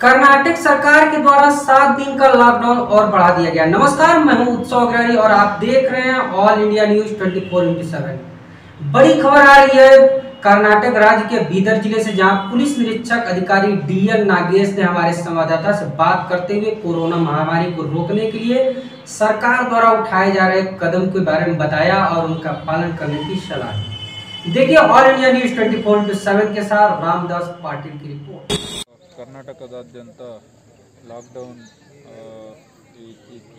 कर्नाटक सरकार के द्वारा सात दिन का लॉकडाउन और बढ़ा दिया गया। नमस्कार, मैं हूँ उत्सव अग्रवाली और आप देख रहे हैं ऑल इंडिया न्यूज़ 24 फोर बड़ी खबर आ रही है कर्नाटक राज्य के बीदर ज़िले से, जहाँ पुलिस निरीक्षक अधिकारी डीएन नागेश ने हमारे संवाददाता से बात करते हुए कोरोना महामारी को रोकने के लिए सरकार द्वारा उठाए जा रहे कदम के बारे में बताया और उनका पालन करने की सलाह दी। देखिए ऑल इंडिया न्यूज़ 24 फोर के साथ रामदास पाटिल की रिपोर्ट। ಕರ್ನಾಟಕದಾದ್ಯಂತ ಲಾಕ್ಡೌನ್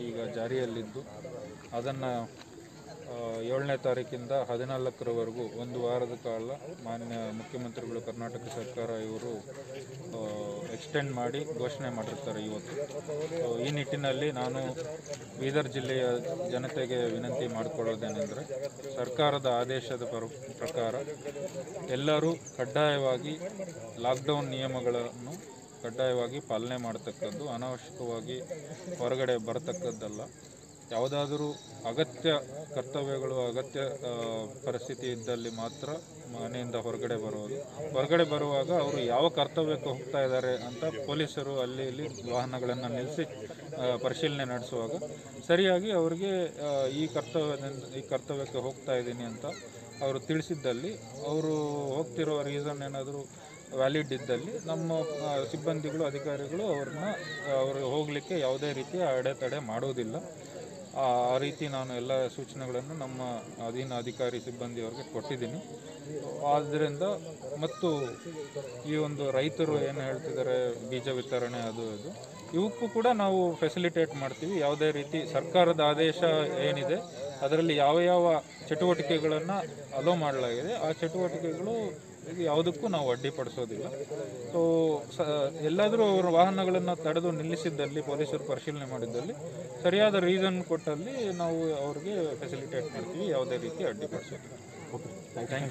ಈಗ ಜಾರಿಯಲ್ಲಿದ್ದು ಅದನ್ನು ಏಳನೇ ತಾರೀಕಿಂದ ಹದಿನಾಲ್ಕರವರೆಗೂ ಒಂದು ವಾರದ ಕಾಲ ಮಾನ್ಯ ಮುಖ್ಯಮಂತ್ರಿಗಳು ಕರ್ನಾಟಕ ಸರ್ಕಾರ ಇವರು ಎಕ್ಸ್ಟೆಂಡ್ ಮಾಡಿ ಘೋಷಣೆ ಮಾಡಿರ್ತಾರೆ ಇವತ್ತು. ಈ ನಿಟ್ಟಿನಲ್ಲಿ ನಾನು ಬೀದರ್ ಜಿಲ್ಲೆಯ ಜನತೆಗೆ ವಿನಂತಿ ಮಾಡಿಕೊಳ್ಳೋದೇನೆಂದರೆ, ಸರ್ಕಾರದ ಆದೇಶದ ಪರ, ಪ್ರಕಾರ ಎಲ್ಲರೂ ಕಡ್ಡಾಯವಾಗಿ ಲಾಕ್ಡೌನ್ ನಿಯಮಗಳನ್ನು ಕಡ್ಡಾಯವಾಗಿ ಪಾಲನೆ ಮಾಡತಕ್ಕದ್ದು, ಅನಾವಶ್ಯಕವಾಗಿ ಹೊರಗಡೆ ಬರತಕ್ಕದ್ದಲ್ಲ. ಯಾವುದಾದರೂ ಅಗತ್ಯ ಕರ್ತವ್ಯಗಳು, ಅಗತ್ಯ ಪರಿಸ್ಥಿತಿ ಇದ್ದಲ್ಲಿ ಮಾತ್ರ ಮನೆಯಿಂದ ಹೊರಗಡೆ ಬರೋದು. ಹೊರಗಡೆ ಬರುವಾಗ ಅವರು ಯಾವ ಕರ್ತವ್ಯಕ್ಕೆ ಹೋಗ್ತಾ ಇದ್ದಾರೆ ಅಂತ ಪೊಲೀಸರು ಅಲ್ಲಿ ಇಲ್ಲಿ ವಾಹನಗಳನ್ನು ನಿಲ್ಲಿಸಿ ಪರಿಶೀಲನೆ ನಡೆಸುವಾಗ ಸರಿಯಾಗಿ ಅವರಿಗೆ ಈ ಕರ್ತವ್ಯದಿಂದ, ಈ ಕರ್ತವ್ಯಕ್ಕೆ ಹೋಗ್ತಾ ಇದ್ದೀನಿ ಅಂತ ಅವರು ತಿಳಿಸಿದ್ದಲ್ಲಿ, ಅವರು ಹೋಗ್ತಿರೋ ರೀಸನ್ ಏನಾದರೂ ವ್ಯಾಲಿಡ್ ಇದ್ದಲ್ಲಿ ನಮ್ಮ ಸಿಬ್ಬಂದಿಗಳು, ಅಧಿಕಾರಿಗಳು ಅವ್ರನ್ನ ಅವರು ಹೋಗಲಿಕ್ಕೆ ಯಾವುದೇ ರೀತಿಯ ಅಡೆತಡೆ ಮಾಡೋದಿಲ್ಲ. ಆ ರೀತಿ ನಾನು ಎಲ್ಲ ಸೂಚನೆಗಳನ್ನು ನಮ್ಮ ಅಧೀನ ಅಧಿಕಾರಿ ಸಿಬ್ಬಂದಿಯವರಿಗೆ ಕೊಟ್ಟಿದ್ದೀನಿ. ಆದ್ದರಿಂದ ಮತ್ತು ಈ ಒಂದು ರೈತರು ಏನು ಹೇಳ್ತಿದ್ದಾರೆ, ಬೀಜ ವಿತರಣೆ ಅದು ಇದು, ಇವಕ್ಕೂ ಕೂಡ ನಾವು ಫೆಸಿಲಿಟೇಟ್ ಮಾಡ್ತೀವಿ. ಯಾವುದೇ ರೀತಿ ಸರ್ಕಾರದ ಆದೇಶ ಏನಿದೆ ಅದರಲ್ಲಿ ಯಾವ ಯಾವ ಚಟುವಟಿಕೆಗಳನ್ನು ಅಲೋ ಮಾಡಲಾಗಿದೆ ಆ ಚಟುವಟಿಕೆಗಳು ಯಾವುದಕ್ಕೂ ನಾವು ಅಡ್ಡಿಪಡಿಸೋದಿಲ್ಲ. ಸೊ ಸ ಎಲ್ಲಾದರೂ ಅವರ ವಾಹನಗಳನ್ನು ತಡೆದು ನಿಲ್ಲಿಸಿದ್ದಲ್ಲಿ ಪೊಲೀಸರು ಪರಿಶೀಲನೆ ಮಾಡಿದ್ದಲ್ಲಿ ಸರಿಯಾದ ರೀಸನ್ ಕೊಟ್ಟಲ್ಲಿ ನಾವು ಅವ್ರಿಗೆ ಫೆಸಿಲಿಟೇಟ್ ಮಾಡ್ತೀವಿ ಯಾವುದೇ ರೀತಿ ಅಡ್ಡಿಪಡಿಸೋದಿಲ್ಲ. ಥ್ಯಾಂಕ್